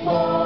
before.